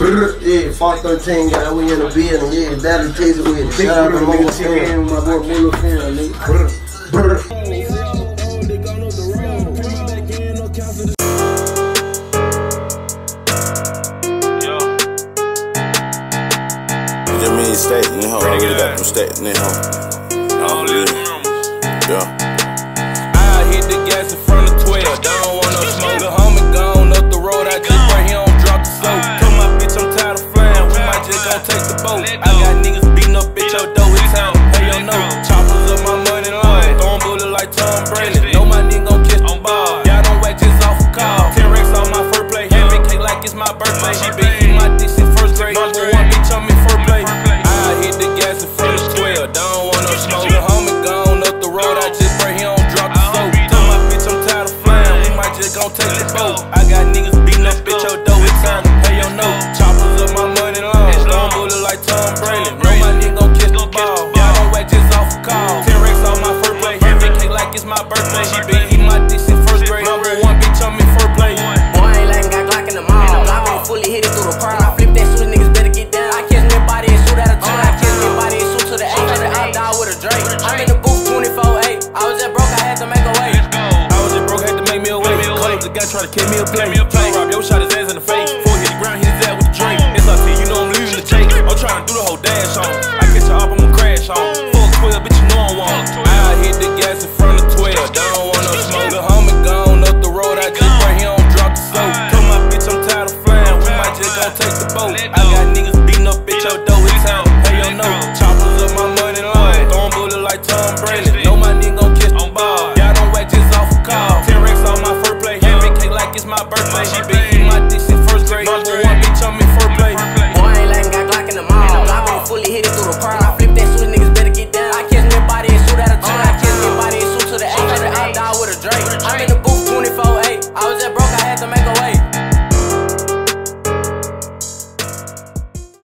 Yeah, Fox 13 got we in the building. Yeah, Daddy Taser with it. Shout out to Mama Fam. my boy Mula Fam, nigga. Brr. Just mean state, you know, I really got them stats, you know. All Yeah. these take. I got niggas beating up bitch your dough. It's time to pay your note. Choppers up my money long. Throwing bullet like Tom Brady. Know my nigga gon' catch the ball. Y'all don't whack just off a call. 10 racks on my first play. Me cake like it's my birthday. She been eating my dick since first grade. Number one bitch on me first play. I hit the gas in front of 12. Don't want no smoke. The homie gone up the road. I just pray he don't drop the soap. Tell my bitch I'm tired of flying. We might just gon' take the boat. I got niggas it's my birthday. She been eating my dick since first grade. Number one bitch on me first play. Boy, I ain't letting got Glock in the mall. Glock on fully hit it through the crowd. I flip that switch, niggas better get down. I catch me body and shoot out of turn. I catch me body and shoot to the eight. Straight out die with a Drake. I'm in the booth 24-8. I was just broke, I had to make a way. I was just broke, had to make me a way. Call up the guy, try to kill me a play. Try to rob yo, shot his ass in the face. Don't want no smoke. The homie gone up the road, I just pray he don't drop the soap. Tell my bitch I'm tired of flying. We might just gon' take the boat. I got niggas beating up bitch your dough. It's time to pay your. Choppers up my money long. Throwing bullet like Tom Brady. Know my nigga gon' catch the ball. Y'all don't whack just off a call. 10 racks on my first play. Hand cake like it's my birthday. She been